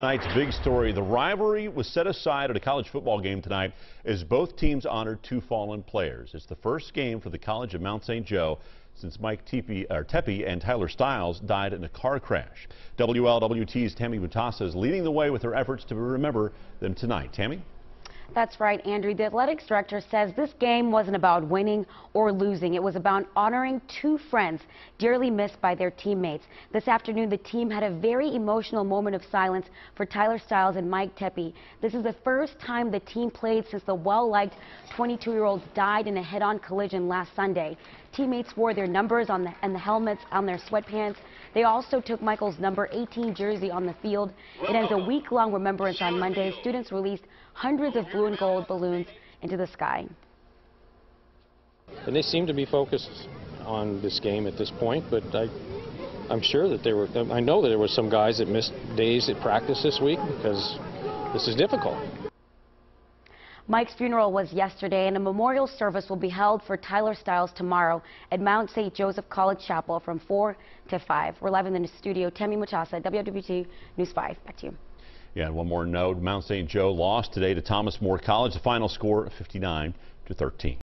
Tonight's big story, the rivalry was set aside at a college football game tonight as both teams honored two fallen players. It's the first game for the College of Mount St. Joe since Mike Tepe, Tepe and Tyler Stiles died in a car crash. WLWT's Tammy Mutasa is leading the way with her efforts to remember them tonight. Tammy? That's right, Andrew. The athletics director says this game wasn't about winning or losing. It was about honoring two friends dearly missed by their teammates. This afternoon, the team had a very emotional moment of silence for Tyler Stiles and Mike Tepe. This is the first time the team played since the well-liked 22-year-olds died in a head-on collision last Sunday. Teammates wore their numbers on the, and the helmets on their sweatpants. They also took Michael's number 18 jersey on the field. It a week-long remembrance on Monday. Students released hundreds of blue and gold balloons into the sky. And they seem to be focused on this game at this point, but I, I'm sure that there were, I know that there were some guys that missed days at practice this week because this is difficult. Mike's funeral was yesterday, and a memorial service will be held for Tyler Stiles tomorrow at Mount St. Joseph College Chapel from 4 to 5. We're live in the studio. Tammy Mutasa, WLWT News 5. Back to you. Yeah, one more note. Mount St. Joe lost today to Thomas More College. The final score 59 to 13.